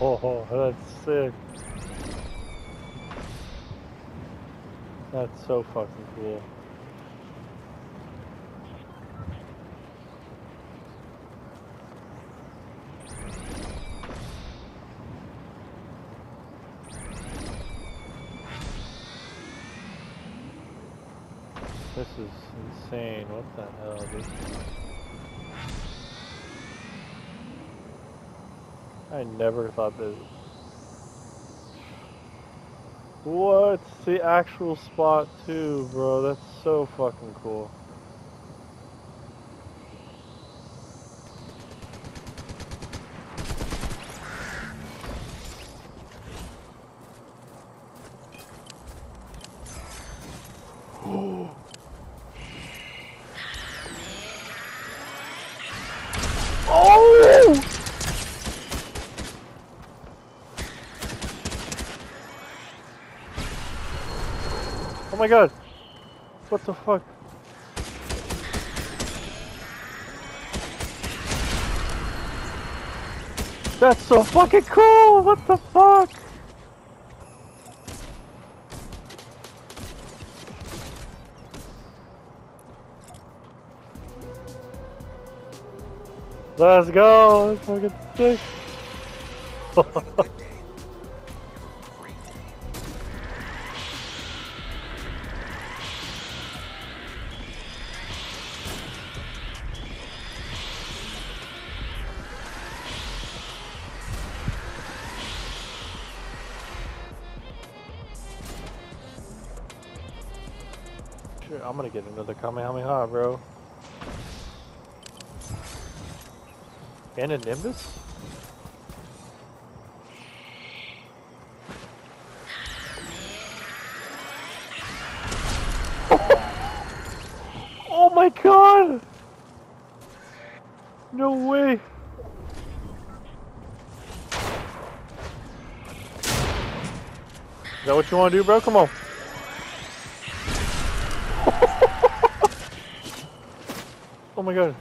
Oh, that's sick. That's so fucking cool. This is insane. What the hell, dude? I never thought this. What's the actual spot too, bro. That's so fucking cool. Oh! Oh my god. What the fuck? That's so fucking cool! What the fuck? Let's go! That's fucking sick! I'm gonna get another Kamehameha, bro. And a Nimbus? Oh my god! No way! Is that what you want to do, bro? Come on. Oh my god.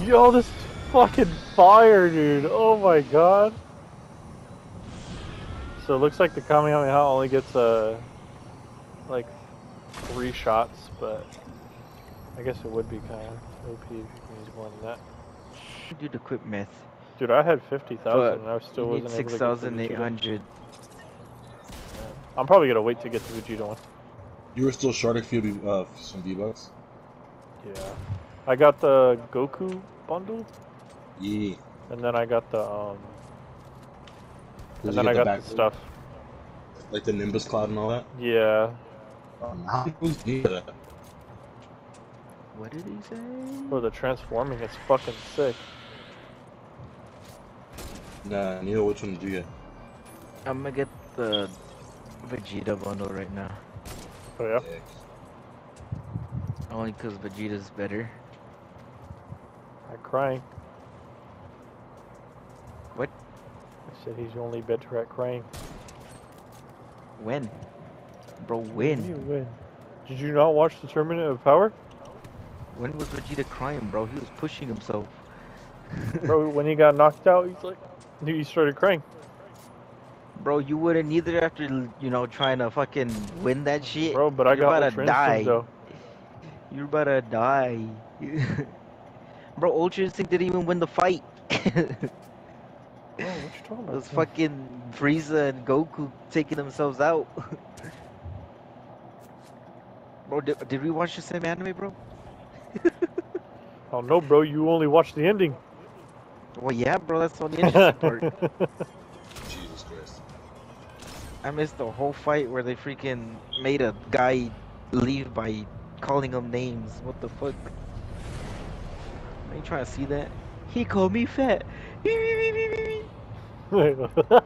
Yo, this fucking fire, dude. Oh my god. So it looks like the Kamehameha only gets, uh, like, three shots, but I guess it would be kind of OP if you can use more than that. Do the quick math. Dude, I had 50,000 and I still wasn't able to get six the thousand Vegeta. eight hundred. I'm probably gonna wait to get the Vegeta one. You were still short a few V- uh, some V bucks. Yeah. I got the Goku bundle, Yeah. and then I got the, um, Did and then I get got the stuff. like the Nimbus Cloud and all that. Yeah. Oh, how many moves do you that? What did he say? For the transforming, it's fucking sick. Nah, Neil, which one did you get? I'm gonna get the Vegeta bundle right now. Oh yeah? Only because Vegeta's better. I'm crying. What? I said he's only better at crying. When? Bro, You when? win. Did you not watch the Tournament of Power? When was Vegeta crying, bro? He was pushing himself. Bro, when he got knocked out, he's like, he started crying. Bro, you wouldn't either after, you know, trying to fucking win that shit. Bro, but I You're got about to die. Though. You're about to die. bro, Ultra Instinct didn't even win the fight. What you talking It about? was fucking Frieza and Goku taking themselves out. bro, did, did we watch the same anime, bro? Oh no, bro, you only watched the ending. Well, yeah, bro, that's the only interesting part. I missed the whole fight where they freaking made a guy leave by calling him names. What the fuck? Are you trying to see that? He called me fat.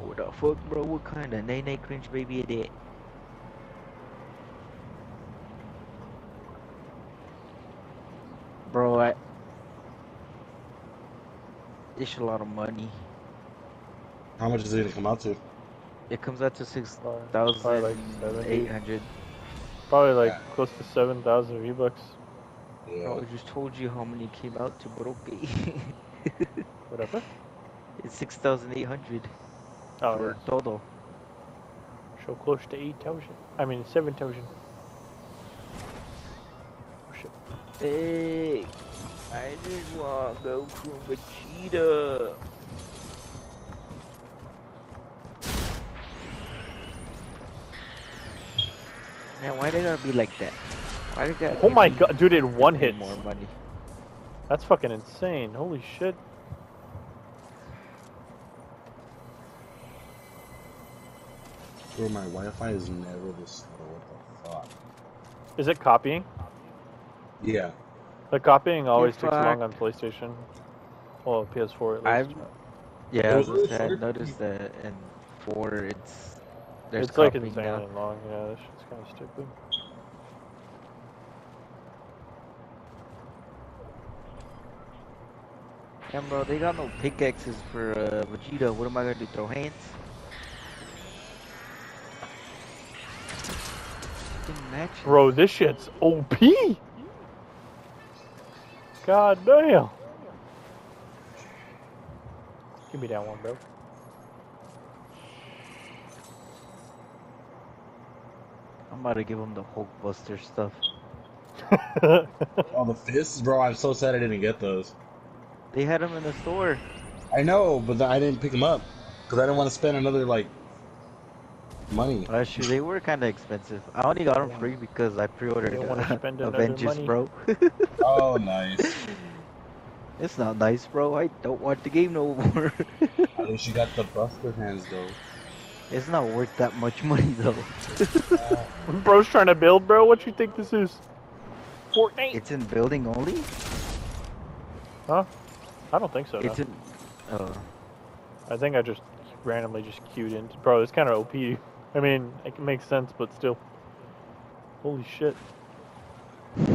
What the fuck, bro? What kind of nay nay cringe baby is that? Bro, I. It's a lot of money. How much is it gonna come out to? It comes out to six Probably like eight hundred. Probably like Yeah. close to 7,000 V-Bucks. Yeah. Bro, I just told you how many came out to Broke. Whatever. it's 6,800 Oh, for todo. yeah. so close to 8,000. I mean, 7,000. Oh, shit. Hey, I just want Goku and Vegeta. Man, why they gotta be like that? Why did gotta Oh my god, dude, it one hit. more money? That's fucking insane. Holy shit. Bro, my Wi-Fi is never this slow. What the fuck? Is it copying? Yeah. The copying always takes long on PlayStation. Well, PS4 at least. I've least. yeah, I was are gonna say, I short. noticed that in four, it's there's It's like copying insanely now. long. Yeah, kind of stupid. And bro, they got no pickaxes for uh, Vegeta. What am I gonna do? Throw hands? Bro, this shit's OP! God damn! Give me that one, bro. I'm about to give him the Hulk Buster stuff. Oh, the fists, bro. I'm so sad I didn't get those. They had them in the store. I know, but I didn't pick them up because I didn't want to spend another like money. Actually, they were kind of expensive. I only got them Yeah. free because I pre-ordered Didn't wanna uh, Avengers, money. bro. Oh, nice. it's not nice, bro. I don't want the game no more. At least you got the Buster hands though. It's not worth that much money though. Bro's trying to build, bro. What you think this is? Fortnite? It's in building only. Huh? I don't think so. No. It's in. Oh. I think I just randomly just queued in. Bro, it's kind of OP. I mean, it can make sense, but still. Holy shit.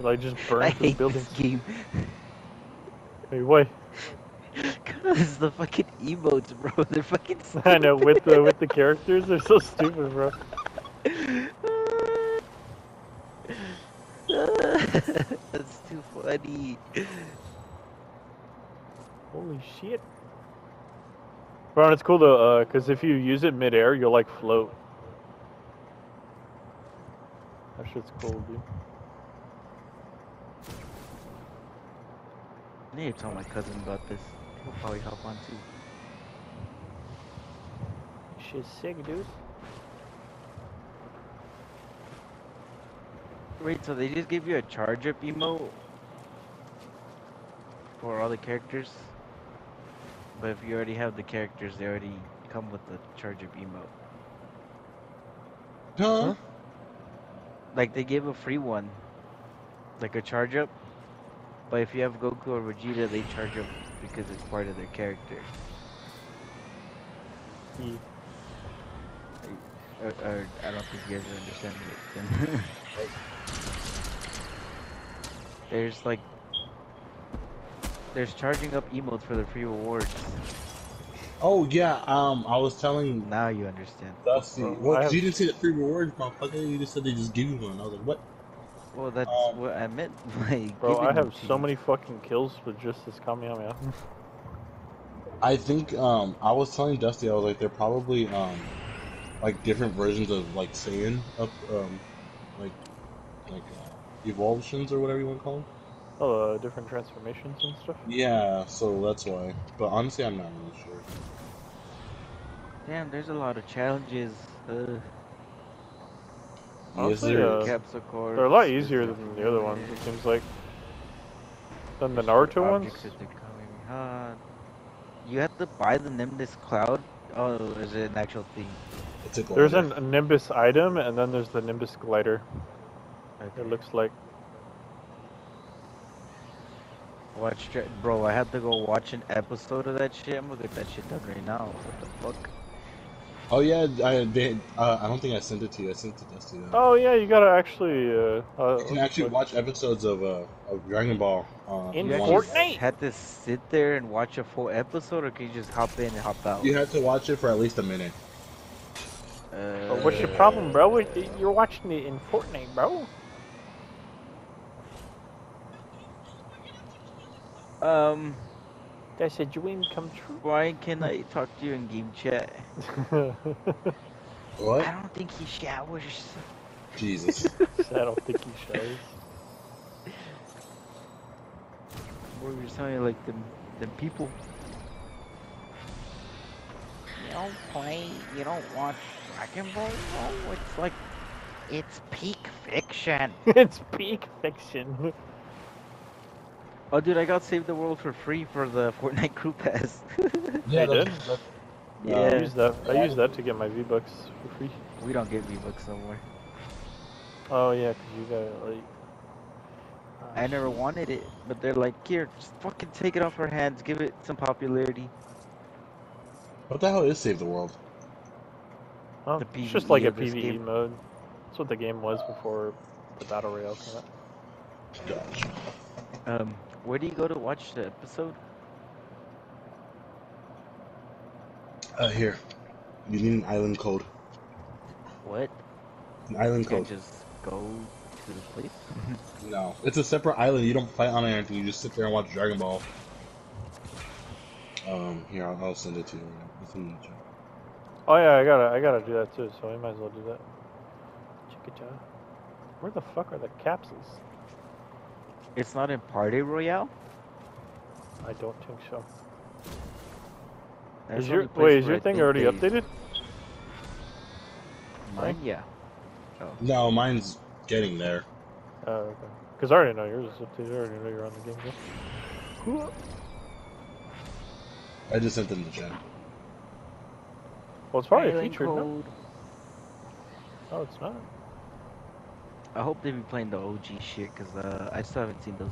like just I burn through hate this game. Wait, wait. Cause the fucking emotes, bro. They're fucking. I know with the with the characters, they're so stupid, bro. That's too funny. Holy shit. Bro, it's cool though, uh, cause if you use it midair, you'll like float. That shit's cool, dude. I need to tell my cousin about this. He'll probably hop on too. Shit's sick, dude. Wait, so they just give you a charge up emote for all the characters? But if you already have the characters, they already come with the charge up emote. Huh? Like they give a free one, like a charge up. But if you have Goku or Vegeta, they charge up because it's part of their character. Yeah. Or, or I don't think you guys are understanding it. then. there's like, there's charging up emotes for the free rewards. Oh yeah. Um, I was telling Now you understand. Dusty. Bro, Well, I 'cause have- you didn't say the free rewards, motherfucker. You just said they just give you one. I was like, what? Well, that's Um, what I meant by Bro, I have so many fucking kills with just this Kamehameha. I think um, I was telling Dusty. I was like, they're probably um, like different versions of like Saiyan up um, like like uh, evolutions or whatever you want to call them. Oh, uh, different transformations and stuff. Yeah, so that's why. But honestly, I'm not really sure. Damn, there's a lot of challenges. Uh, Honestly, there uh, is. They're a lot easier than the other ones, it seems like. Than the Destroy Naruto ones? objects at the Kamehameha. You have to buy the Nimbus Cloud? Oh, is it an actual thing? It's a There's glider. an, a Nimbus item, and then there's the Nimbus glider. Okay. It looks like. Watch, bro. I had to go watch an episode of that shit. I'm gonna get that shit done right now. What the fuck? Oh yeah, I they, uh, I don't think I sent it to you. I sent it to Dusty. Though. Oh yeah, you gotta actually. Uh, uh, you can actually watch episodes of uh, of Dragon Ball. Uh, in Fortnite. Had to sit there and watch a full episode, or can you just hop in and hop out? You had to watch it for at least a minute. Uh, what's your problem, bro? You're watching it in Fortnite, bro. Um. That's a dream come true. why can I talk to you in game chat? true. What? I don't think he showers. Jesus. I don't think he shows. Boy, you're sounding like them, them people. You don't play, you don't watch Dragon Ball? Oh, it's like, it's peak fiction. it's peak fiction. Oh, dude, I got Save the World for free for the Fortnite Crew Pass. Yeah, You that's, did? that's, I used that. I use that to get my V bucks for free. we don't get V-Bucks no more. Oh yeah, 'cause you got it like. I never wanted it, but they're like, here, just fucking take it off our hands, give it some popularity. what the hell is Save the World? Well, the it's just like a of PVE game. mode. That's what the game was before the battle royale came out. Gotcha. Um, where do you go to watch the episode? Uh, here. You need an island code. What? An island You can't code. just go to the place? No. It's a separate island. You don't fight on it or anything. You just sit there and watch Dragon Ball. Um, here, I'll, I'll send it to you. It's in the chat. Oh yeah, I gotta, I gotta do that too. So we might as well do that. Check. Where the fuck are the capsules? It's not in Party Royale? I don't think so. That's Is your wait? Is your thing already they- updated? Mine, yeah. Oh. No, mine's getting there. Oh, okay. Because I already know yours is updated. I already know you're on the game. Cool. I just sent it in the chat. Well, it's probably Island featured. No? Oh, it's not. I hope they be playing the OG shit, cause uh, I still haven't seen those.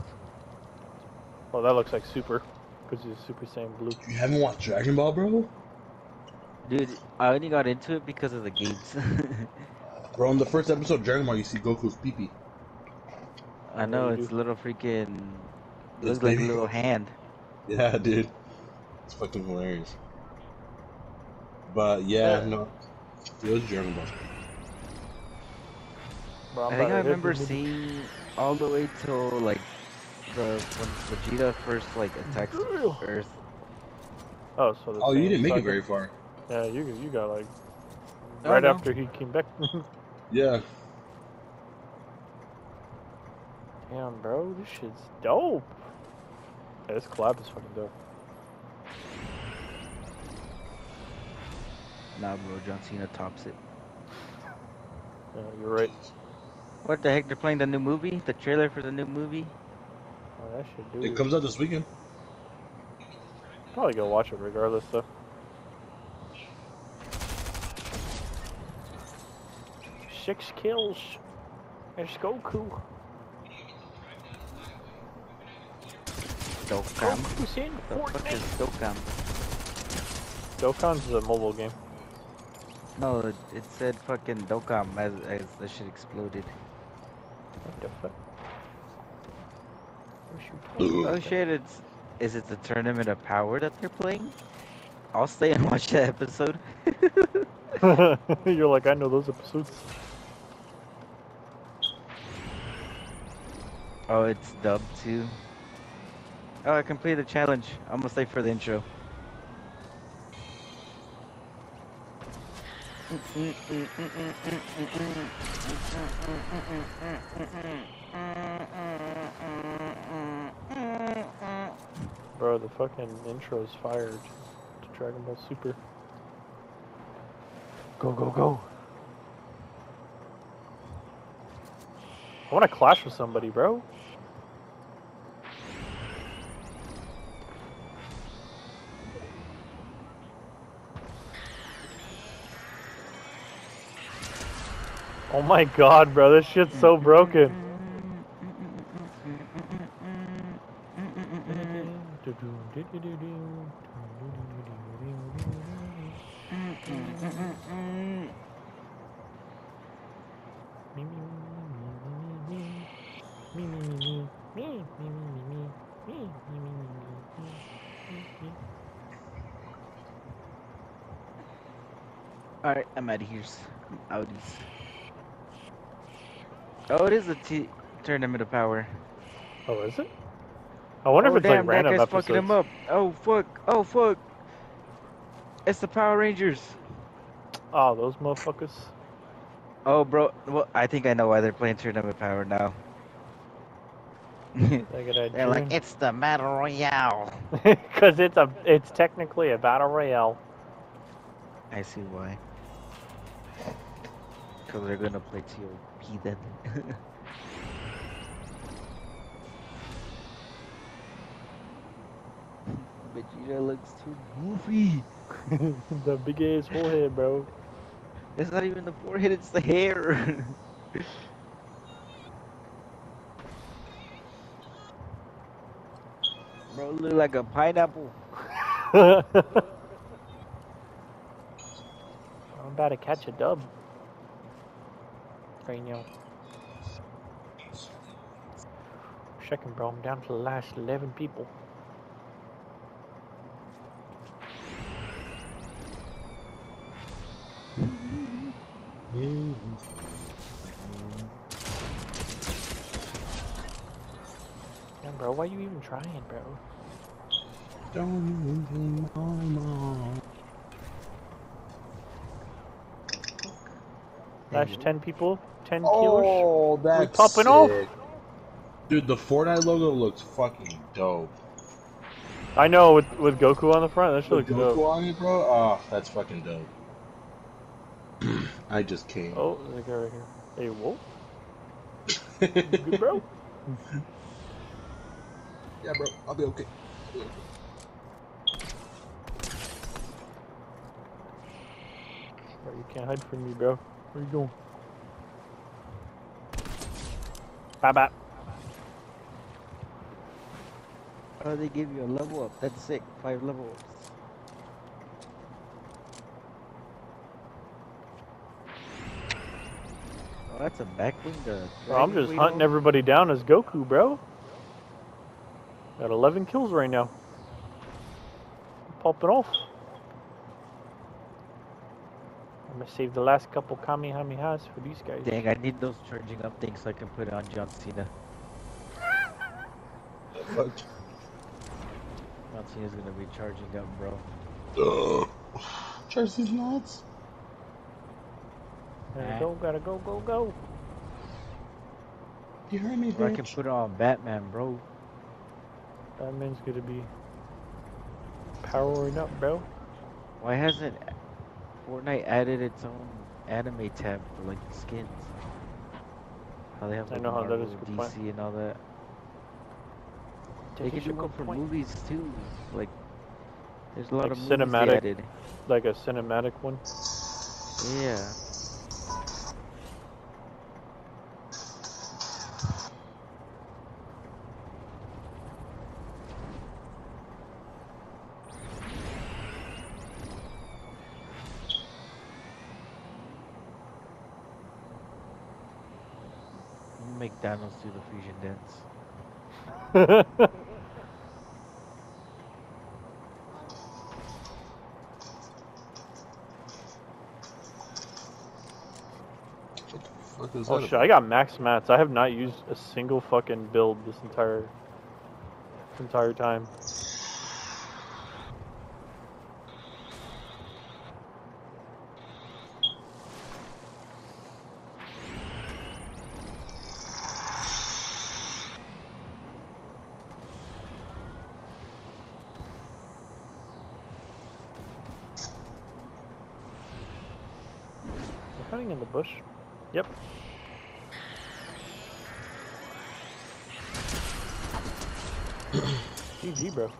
Oh, that looks like Super. Because he's Super Saiyan Blue. You haven't watched Dragon Ball, bro? Dude, I only got into it because of the games. Bro, in the first episode of Dragon Ball, you see Goku's pee-pee. I know, it's do. little freaking... It's looks like a little hand. Yeah, dude. It's fucking hilarious. But yeah, Yeah. no. It was Dragon Ball. Bro, I'm think I remember seeing all the way till, like, the when Vegeta first, like, attacks Earth. Oh, so the Oh, you didn't make it very far. Yeah, you you got like Oh, right no. after he came back. Yeah. Damn, bro, this shit's dope. Yeah, this collab is fucking dope. Nah, bro, John Cena tops it. Yeah, you're right. What the heck? They're playing the new movie? The trailer for the new movie? Oh, that shit, dude. It It comes out this weekend. Probably go watch it regardless, though. Six kills. There's Goku. Dokkan. Goku's in The fuck is Fortnite. Dokkan? Dokkan's a mobile game. No, it, it said fucking Dokkan as, as the shit exploded. What the fuck? Where's your Ooh. Oh shit, it's... Is it the Tournament of Power that they're playing? I'll stay and watch that episode. You're like, I know those episodes. Oh, it's dubbed too. Oh, I completed the challenge. I'm gonna stay for the intro. Bro, the fucking intro's fired to Dragon Ball Super. Go, go, go. I want to clash with somebody, bro. Oh my god, bro, this shit's so broken. Alright, I'm out of here. I'm outies. Oh, it is a t- Tournament of Power. Oh, is it? I wonder oh, if it's damn, like random that guy's episodes. fucking him up. Oh fuck! Oh fuck! It's the Power Rangers. Oh, those motherfuckers. Oh, bro. Well, I think I know why they're playing Tournament Power now. Look at that. They're like, it's the battle royale. because it's a, it's technically a battle royale. I see why. Because they're gonna play TOP then. Vegeta looks too goofy. the big ass forehead, bro. It's not even the forehead, it's the hair. Bro, look like a pineapple. I'm about to catch a dub. Now. Checking, bro. I'm down to the last 11 people. Bro. Why are you even trying, bro? Don't even mama. Last mm-hmm. 10 people? 10 killers? Oh, that's popping off? Dude, the Fortnite logo looks fucking dope. I know, with, with Goku on the front. That shit With looks Goku dope. on it, bro. Oh, that's fucking dope. I just came. Oh, there's a guy right here. Hey, whoa. Good, bro? yeah, bro. I'll be okay. Bro, you can't hide from me, bro. Where you going? Bye bye. Oh, they give you a level up. That's sick. Five level ups. Oh, that's a back bling. The Bro, I'm just hunting on? everybody down as Goku, bro. Got 11 kills right now. Popping off. I'm gonna save the last couple Kamehamehas for these guys. Dang, I need those charging up things so I can put it on John Cena. John Cena's gonna be charging up, bro. Ugh. Charge these nuts. Gotta eh. go, gotta go, go, go. You heard me, Or I can put it on Batman, bro. Batman's gonna be powering up, bro. Why hasn't Fortnite added its own anime tab for like skins? How they have I like know how that is Marvel, a good point. DC and all that. They Taking can do your one for point. movies too. Like, there's a lot Like of movies cinematic. they added. Like a cinematic one. Yeah. Make Thanos do the fusion dance. What the fuck is oh that shit, I got max mats. I have not used a single fucking build this entire entire time. Bush. Yep. GG, bro.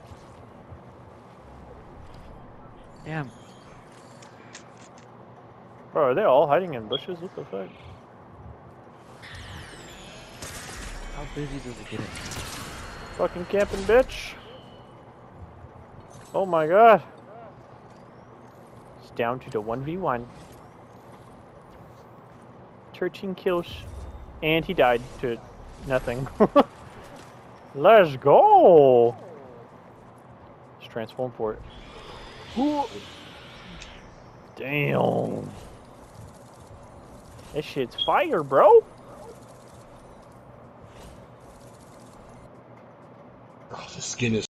Damn. Bro, are they all hiding in bushes? What the fuck? How busy does it get? Fucking camping, bitch. Oh my god. It's down to the 1v1. 13 kills. And he died to nothing. Let's go! Let's transform for it. Damn. That shit's fire, bro. Oh, this skin is